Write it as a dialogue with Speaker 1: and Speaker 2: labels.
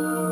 Speaker 1: Oh.